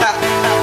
Ha.